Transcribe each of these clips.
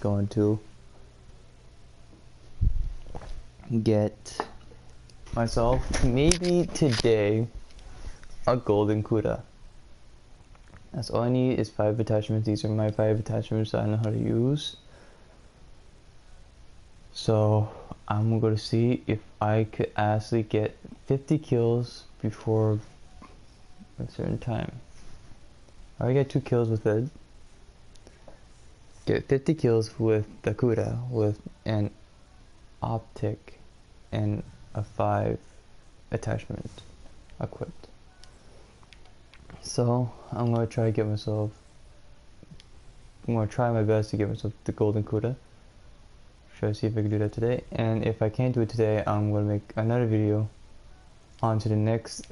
going to get myself maybe today a golden Kuda. That's all I need is five attachments. These are my five attachments I know how to use. So I'm going to see if I could actually get 50 kills before a certain time. I get two kills with it. Get 50 kills with the Kuda with an optic and a 5 attachment equipped. So I'm gonna try to get myself I'm gonna try my best to get myself the golden Kuda. Try to see if I can do that today. And if I can't do it today, I'm gonna make another video on to the next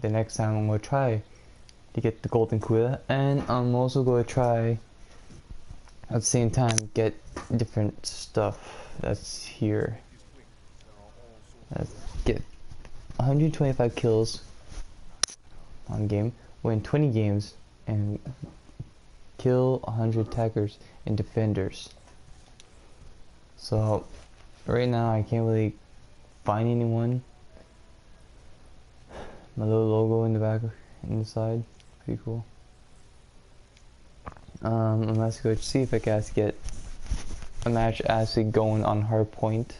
the next time I'm gonna try to get the golden Kuda and I'm also gonna try at the same time get different stuff that's here. Let's get 125 kills on game, win 20 games, and kill 100 attackers and defenders. So, right now I can't really find anyone. My little logo in the back, in the side, pretty cool. Um, to go see if I can get a match actually going on hardpoint.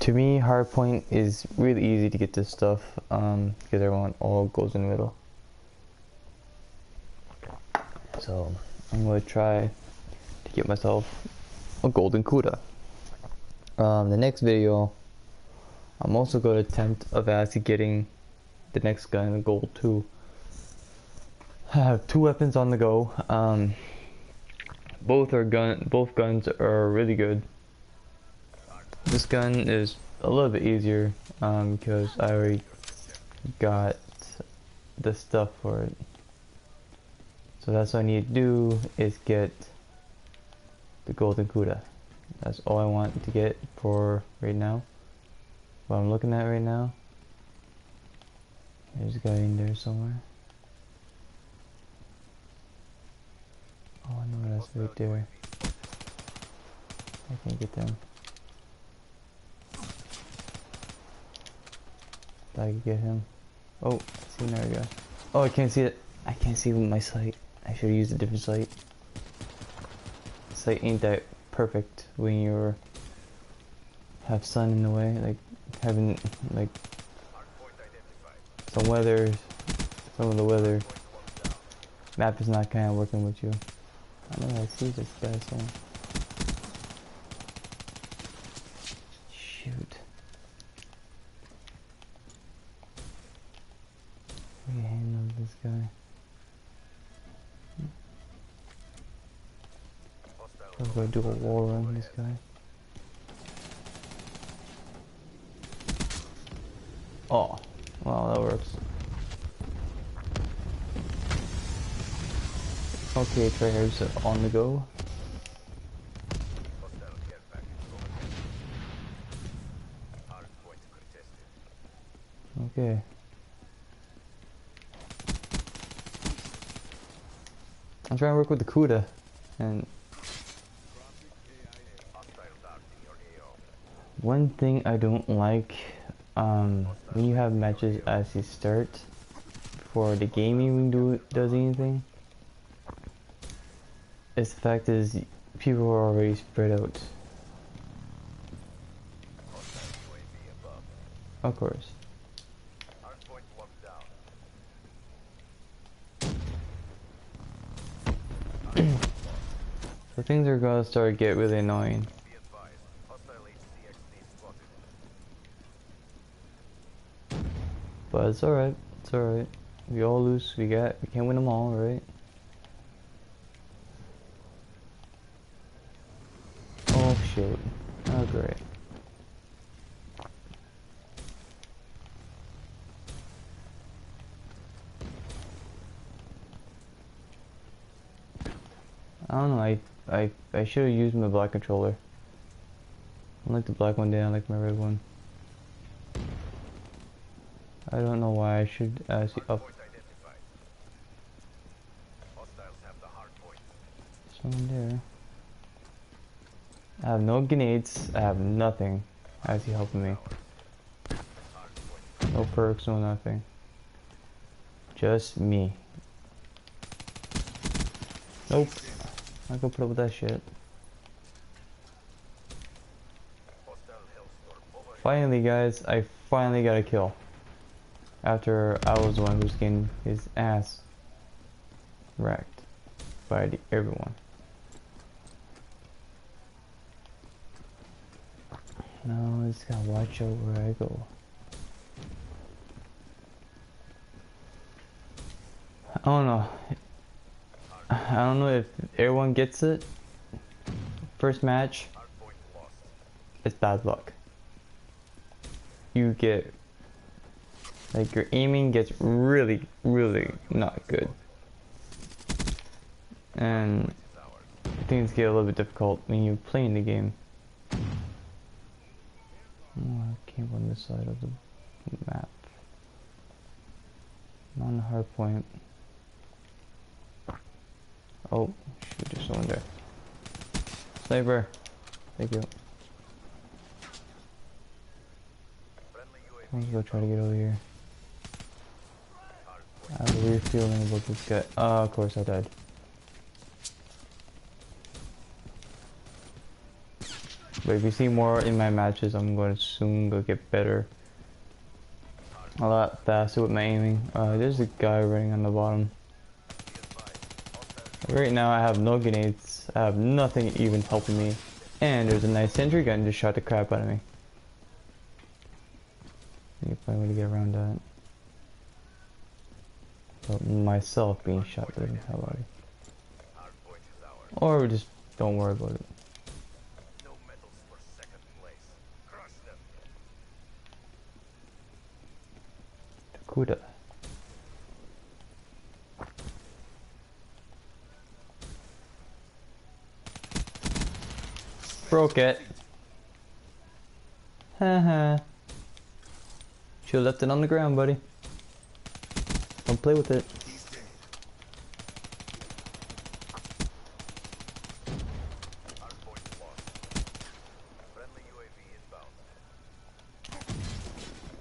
To me, hardpoint is really easy to get this stuff um, because everyone all goes in the middle. So I'm to try to get myself a golden Kuda. Um, the next video, I'm also to attempt of actually getting the next gun, gold too. I have two weapons on the go. Um, both are gun. Both guns are really good. This gun is a little bit easier um, because I already got the stuff for it. So that's what I need to do is get the golden Kuda. That's all I want to get for right now. What I'm looking at right now. There's a guy in there somewhere. Oh right there. I can't get them. I can get him. Oh, see another guy. Oh, I can't see it. I can't see my sight. I should use a different sight. Sight ain't that perfect when you're have sun in the way, like having like some weather, some of the weather map is not kind of working with you. I don't know. I see this guy somewhere. Shoot. We handle this guy. I'm gonna do a wall on this guy. Oh, well that works. Okay, trainers on the go. Okay. I'm trying to work with the Kuda, and one thing I don't like um, when you have matches as you start before the even do does anything is the fact is people are already spread out. Of course. so things are gonna start to get really annoying. But it's alright, it's alright. We all lose, we got, we can't win them all, right? Oh shoot. Oh great. I don't know, I I I should have used my black controller. I like the black one, then I like my red one. I don't know why I should uh, see up. Someone there. I have no grenades. I have nothing. How is he helping me? No perks, no nothing. Just me. Nope. I can put up with that shit. Finally, guys, I finally got a kill. After I was the one who's getting his ass wrecked by the, everyone. Now I just gotta watch out where I go. I don't know. I don't know if everyone gets it. First match, it's bad luck. You get like your aiming gets really, really not good. And things get a little bit difficult when you're playing the game. On this side of the map. I'm on the hard point. Oh, shoot, there's someone there. Sniper. Thank you. Gonna go try to get over here. I have a weird feeling about this guy. Oh, of course I died. But if you see more in my matches, I'm going to soon go get better. A lot faster with my aiming. Uh, there's a guy running on the bottom. Right now I have no grenades. I have nothing even helping me. And there's a nice sentry gun just shot the crap out of me. You a way to get around that. But myself being shot the hell out of me. Or just don't worry about it. Kuda. Broke it. Haha. Should've left it on the ground, buddy. Don't play with it.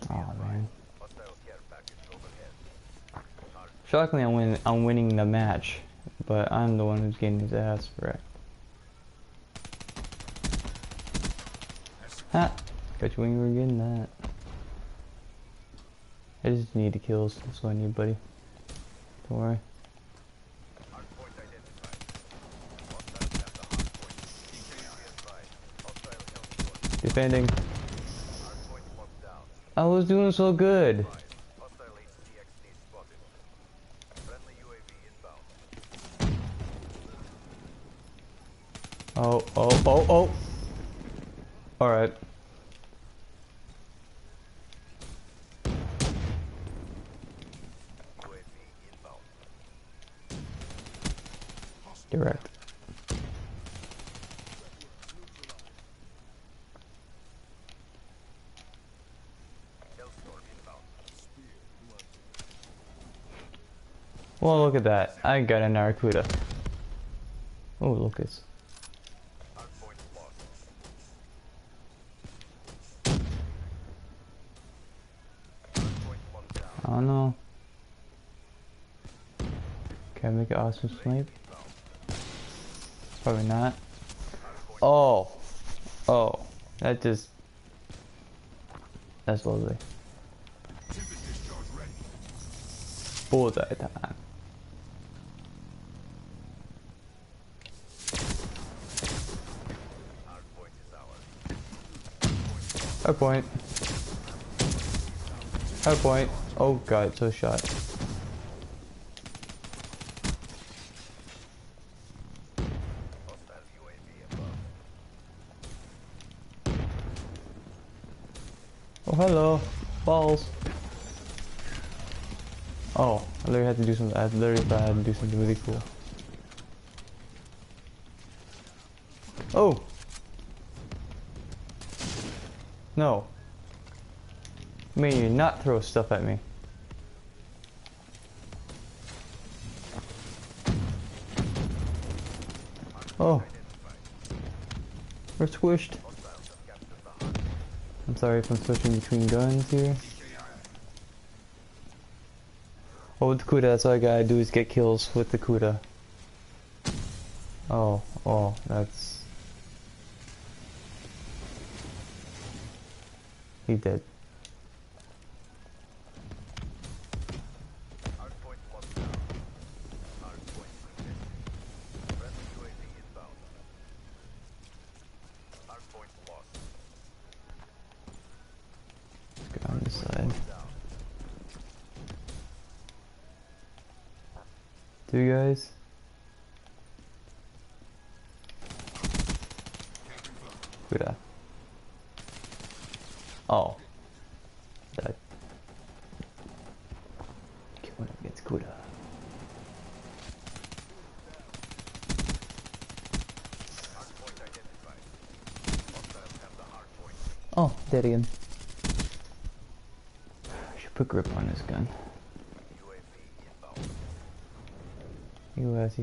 Oh man. Shockingly, I'm, win I'm winning the match, but I'm the one who's getting his ass wrecked. Ha! Got you when you were getting that. I just need the kills, that's what I need, buddy. Don't worry. Defending. I was doing so good. Oh, oh, oh, oh. Alright. Direct. Well, look at that. I got a Narracuda. Oh, Lucas. Don't know. Can make an awesome snipe? Probably not. Oh. Oh. That just... That's lovely. Bullseye time. Hard point. Hard point. Oh god, so shot. Oh hello, balls. Oh, I literally I had to do something really cool. Oh. No. May you not throw stuff at me. Oh. We're squished. I'm sorry if I'm switching between guns here. Oh, with the Kuda, that's all I gotta do is get kills with the Kuda. Oh, oh, that's... He did. Hardpoint locked down. Hardpoint contested. Friendly UAV inbound. Hardpoint lost. Let's go on this side. Down. Two guys. Kuda. Oh. That. Going up against Kuda. Hardpoint identified. Hostiles have the hardpoint. Oh, dead again. I should put grip on this gun. UAV. You where is?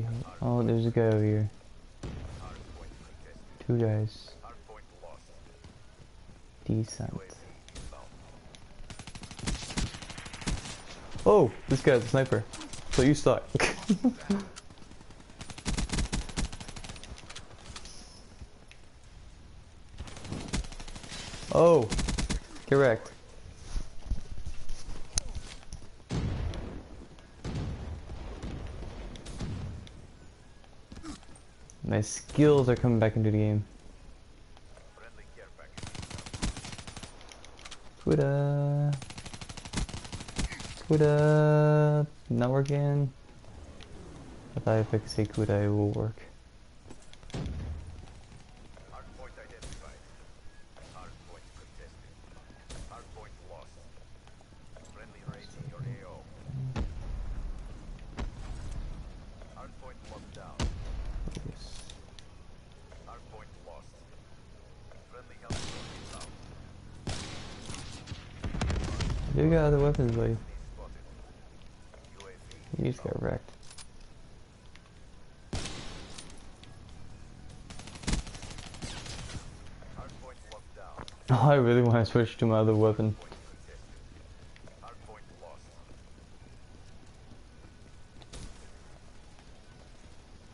Oh, there's a guy over here. Two guys. Decent. Oh, this guy's a sniper. So you suck. oh, correct. My skills are coming back into the game. Friendly care package. Twitter. Kuda. Not working. I thought if I could say Kuda, it will work. Hardpoint identified. Hardpoint contested. Hardpoint lost. Friendly raising your AO. Hardpoint locked down. Yes. Hardpoint lost. Friendly helicopter inbound. You got other weapons, You just got wrecked. Oh, I really want to switch to my other weapon.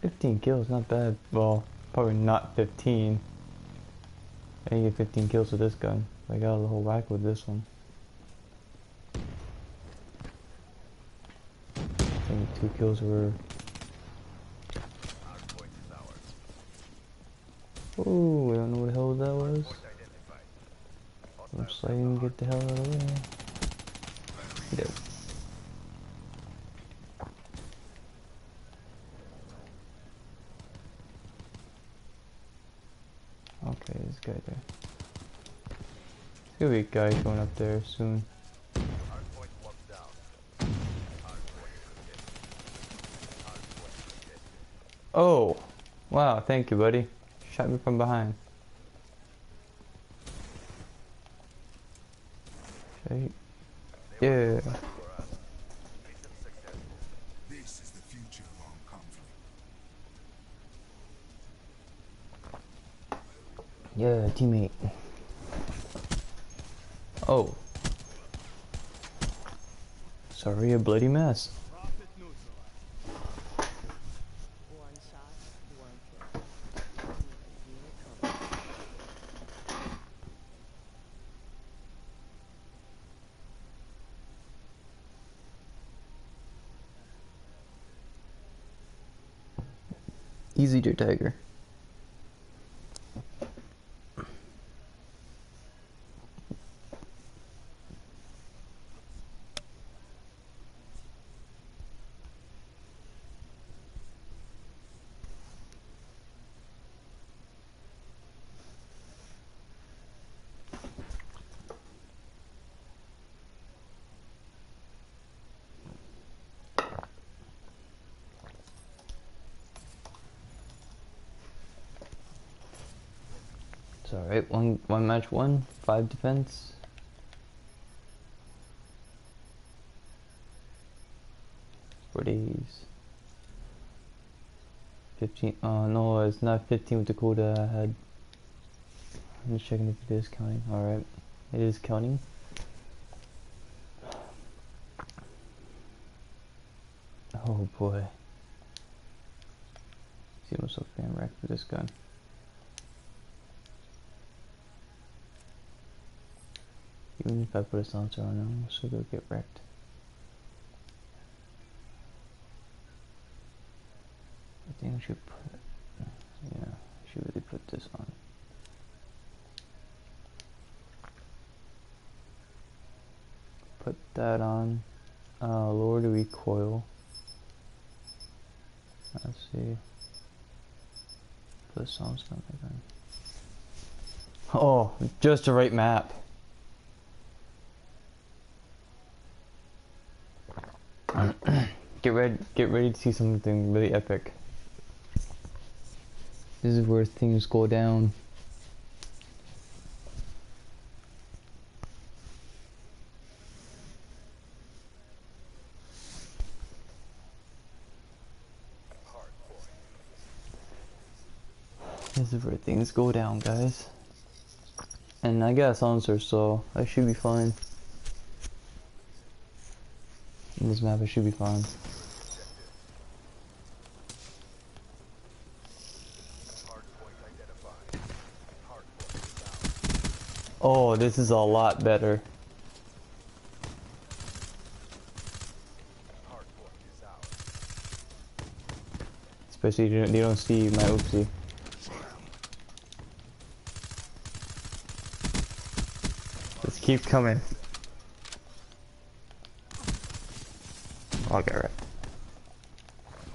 15 kills, not bad. Well, probably not 15. I get 15 kills with this gun. I got a whole whack with this one. I think two kills were. Oh, I don't know what the hell that was. I'm Hostiles sliding to get the hell out of the way. There. Okay, this guy there. There's gonna be a guy going up there soon. Hardpoint locked down. Hardpoint contested. Hardpoint contested. Oh! Wow, thank you, buddy. Shot me from behind. Yeah. Yeah, teammate. Oh. Sorry, a bloody mess. One shot, one kill. Unit covered. Easy Alright, one one match one, five defense. For days. 15. Oh no, it's not 15 with the Kuda I had. I'm just checking if it is counting. Alright. It is counting. Oh boy. See myself getting wrecked with this gun. Even if I put a silencer on, I'm still gonna get wrecked. I think I should put, yeah, I should really put this on. Put that on. Uh, lower the recoil. Let's see. Put sounds on my gun. Oh, just the right map. get ready, get ready to see something really epic. This is where things go down. This is where things go down, guys. And I got a silencer, so I should be fine. This map, I should be fine. Oh, this is a lot better. Especially don't, they don't see my oopsie. Let's keep coming. Okay, right.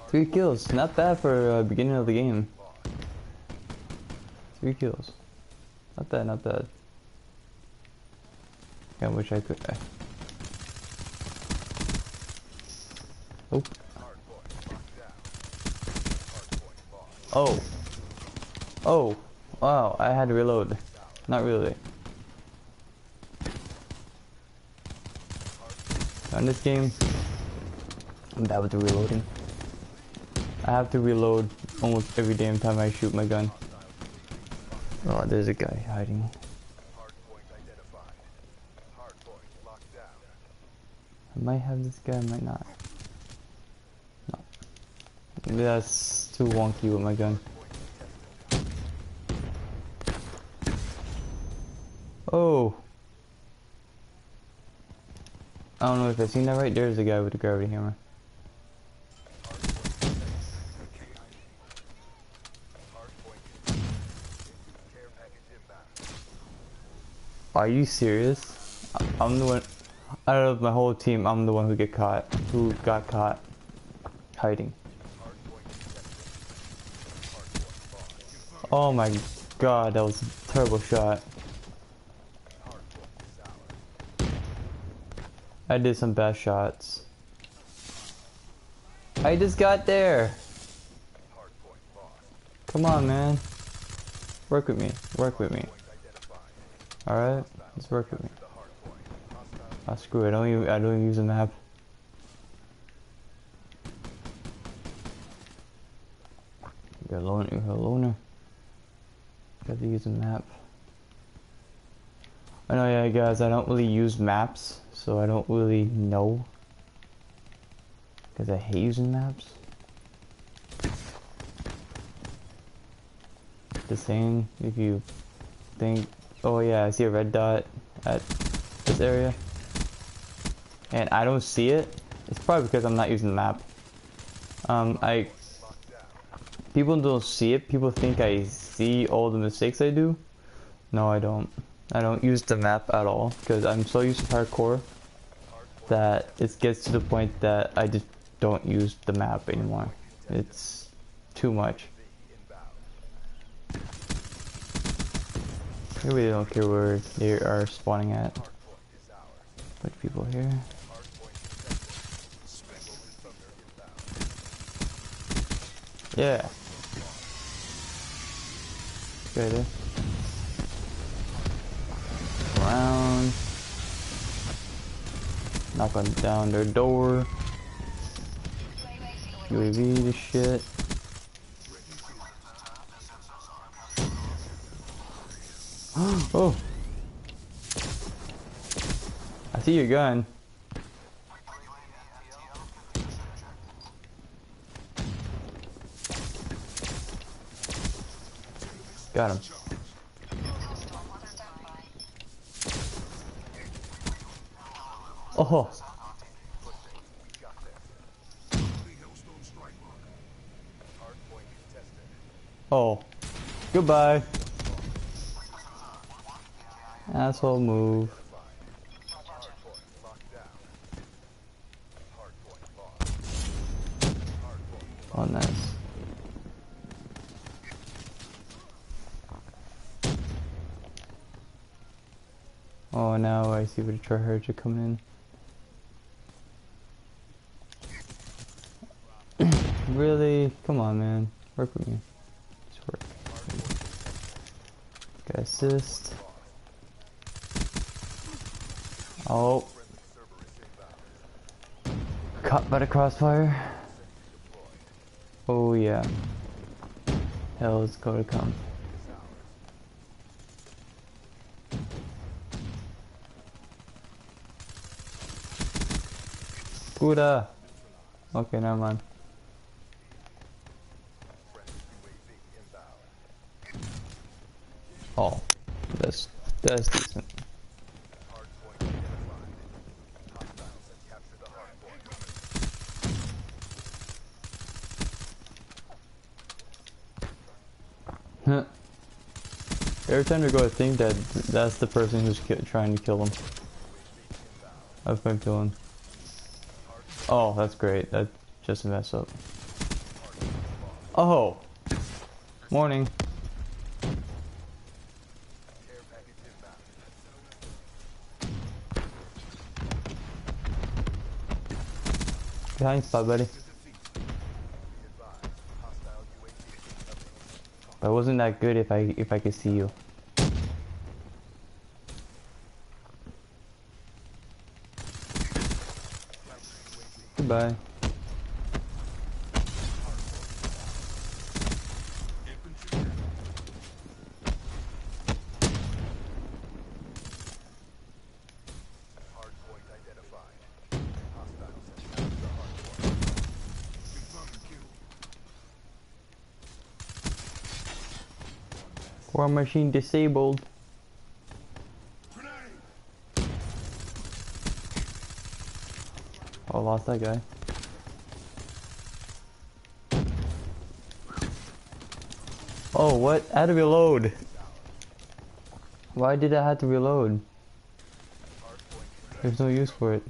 Three kills, not bad for uh, beginning of the game. Three kills, not bad, not bad. I wish I could. Oh, oh, oh! Wow, I had to reload. Not really. On this game, I'm bad with the reloading. I have to reload almost every damn time I shoot my gun. Oh, there's a guy hiding. I might have this guy, I might not. No. That's too wonky with my gun. Oh! I don't know if I've seen that right. There's a guy with a gravity hammer. Hardpoint is Care package inbound. Are you serious? I'm the one. Out of my whole team, I'm the one who get caught. Who got caught hiding? Oh my god, that was a terrible shot. I did some bad shots. I just got there. Come on, man. Work with me. Work with me. Point identified. All right, let's work with me. The hardpoint. Hostile Ah, screw it. I don't even. I don't even use the map. You're a loner. You're a loner. Have to use a map. I know, yeah, guys. I don't really use maps, so I don't really know. Because I hate using maps. The same. If you think, oh yeah, I see a red dot at this area and I don't see it, it's probably because I'm not using the map. Um, I people don't see it. People think I see all the mistakes I do. No, I don't. I don't use the map at all because I'm so used to hardcore that it gets to the point that I just don't use the map anymore. It's too much. I really don't care where they are spawning at. Put people here. Yeah. Good. eh? Around. Knock on down their door. UAV the shit. Oh. oh. I see your gun. Got him. Oh, oh. Goodbye. Asshole move. Oh, nice. Oh, now I see where the tryhards are coming in. really? Come on, man. Work with me. Just work. Got assist. Oh. Caught by the crossfire. Oh yeah. Hell is going to come. Buddha. Okay, never mind. Oh, that's that's decent. hardpoint identified. Hostiles have captured the hardpoint. Huh. Every time we go, I think that that's the person who's trying to kill him. I've been killing. Oh, that's great. That's just a mess up. Oh, morning. Behind spot, buddy. It wasn't that good if I if I could see you. Goodbye. Infantry. Hardpoint identified. Hostiles have captured the hardpoint. Confirmed kill. War machine disabled. Grenade. That guy. Oh, what? I had to reload. Why did I have to reload? There's no use for it.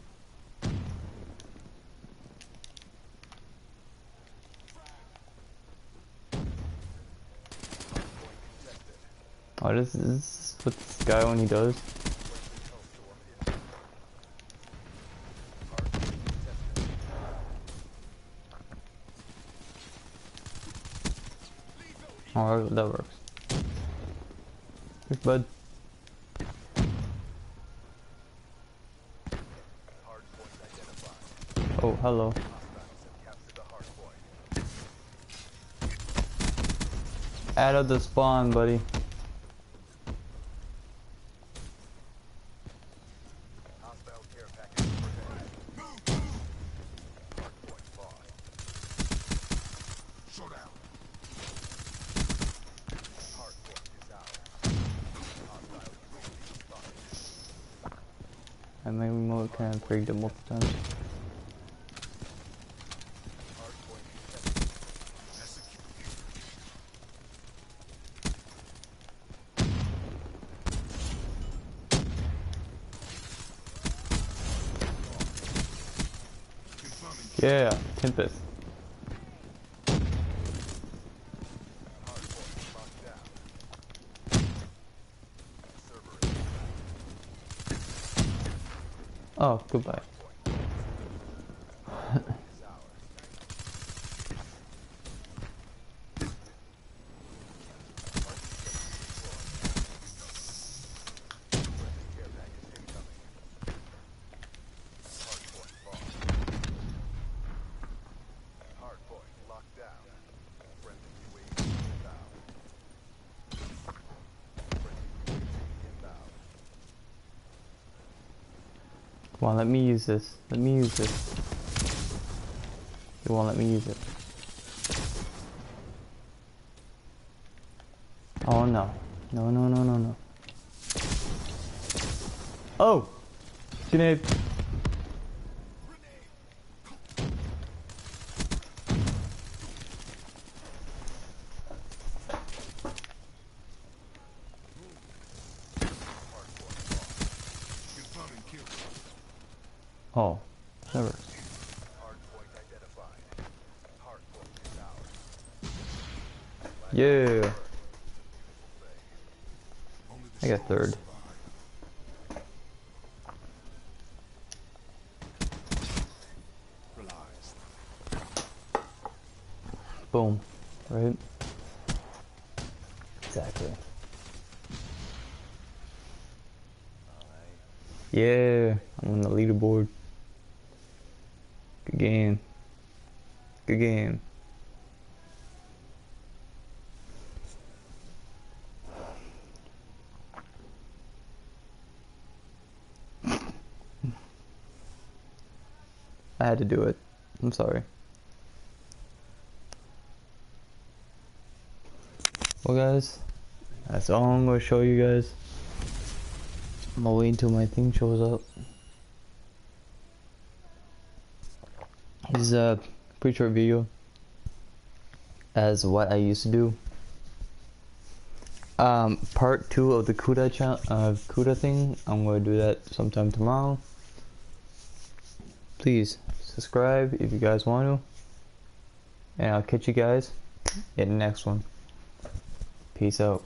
Oh, this is what this guy only does. Oh, that works. Thanks, bud. Oh, hello. Out of the spawn, buddy. Remote kind of rigged it multiple times. Yeah, Tempest. Hardpoint locked down. Server is Oh, goodbye. is ours. Friendly care package incoming. Hardpoint lost. Hardpoint locked down. Friendly UAV inbound. Friendly UAV Come on, let me use this. Let me use this. You won't let me use it. Oh no. No, no, no, no, no. Oh! Grenade. Confirming kill. Oh. Never. Yeah. I got third. survive. Realized. Boom. Right? Exactly. Yeah, I'm on the leaderboard. Good game. Good game. I had to do it. I'm sorry. Well, guys, that's all I'm gonna show you guys. I'm gonna wait until my thing shows up. This is a pretty short video as what I used to do. Um, part two of the cha- uh, Kuda thing. I'm gonna do that sometime tomorrow. Please subscribe if you guys want to, and I'll catch you guys in the next one. Peace out.